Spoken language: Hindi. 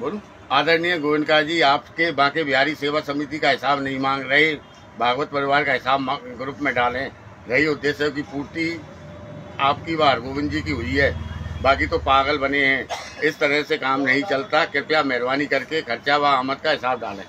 बोलो। आदरणीय गोविंदका जी, आपके बांके बिहारी सेवा समिति का हिसाब नहीं मांग रहे, भागवत परिवार का हिसाब ग्रुप में डालें। रही उद्देश्य की पूर्ति आपकी बार गोविंद जी की हुई है। बाकी तो पागल बने हैं। इस तरह से काम नहीं चलता। कृपया मेहरबानी करके खर्चा व आमद का हिसाब डालें।